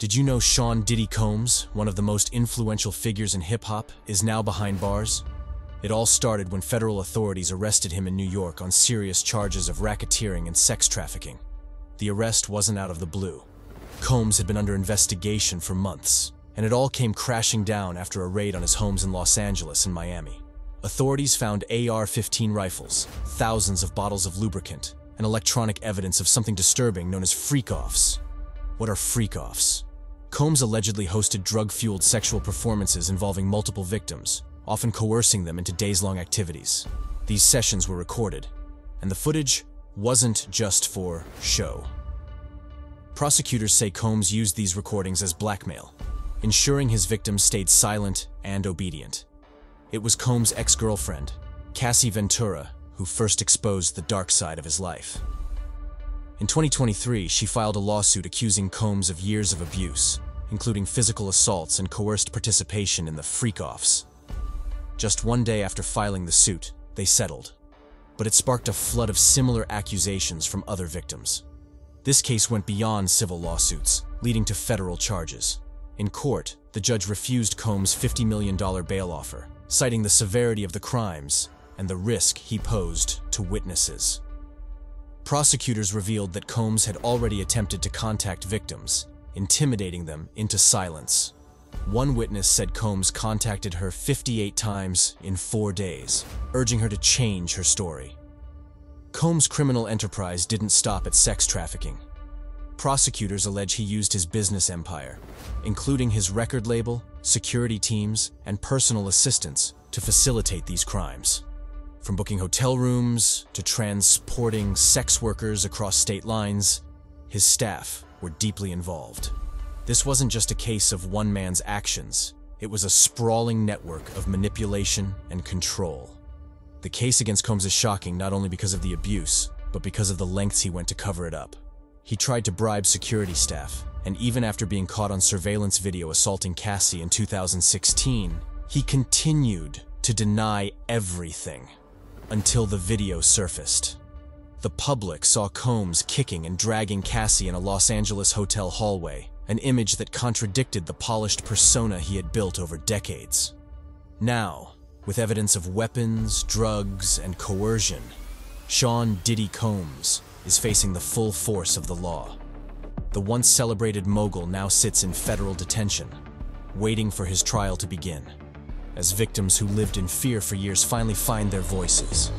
Did you know Sean Diddy Combs, one of the most influential figures in hip hop, is now behind bars? It all started when federal authorities arrested him in New York on serious charges of racketeering and sex trafficking. The arrest wasn't out of the blue. Combs had been under investigation for months, and it all came crashing down after a raid on his homes in Los Angeles and Miami. Authorities found AR 15 rifles, thousands of bottles of lubricant, and electronic evidence of something disturbing known as freak offs. What are freak offs? Combs allegedly hosted drug fueled sexual performances involving multiple victims, often coercing them into days long activities. These sessions were recorded, and the footage wasn't just for show. Prosecutors say Combs used these recordings as blackmail, ensuring his victims stayed silent and obedient. It was Combs' ex girlfriend, Cassie Ventura, who first exposed the dark side of his life. In 2023, she filed a lawsuit accusing Combs of years of abuse, including physical assaults and coerced participation in the freak-offs. Just one day after filing the suit, they settled. But it sparked a flood of similar accusations from other victims. This case went beyond civil lawsuits, leading to federal charges. In court, the judge refused Combs' $50 million bail offer, citing the severity of the crimes and the risk he posed to witnesses. Prosecutors revealed that Combs had already attempted to contact victims, intimidating them into silence. One witness said Combs contacted her 58 times in four days, urging her to change her story. Combs' criminal enterprise didn't stop at sex trafficking. Prosecutors allege he used his business empire, including his record label, security teams, and personal assistants, to facilitate these crimes. From booking hotel rooms to transporting sex workers across state lines, his staff were deeply involved. This wasn't just a case of one man's actions, it was a sprawling network of manipulation and control. The case against Combs is shocking not only because of the abuse, but because of the lengths he went to cover it up. He tried to bribe security staff, and even after being caught on surveillance video assaulting Cassie in 2016, he continued to deny everything until the video surfaced. The public saw Combs kicking and dragging Cassie in a Los Angeles hotel hallway, an image that contradicted the polished persona he had built over decades. Now, with evidence of weapons, drugs, and coercion, Sean Diddy Combs is facing the full force of the law. The once celebrated mogul now sits in federal detention, waiting for his trial to begin as victims who lived in fear for years finally find their voices.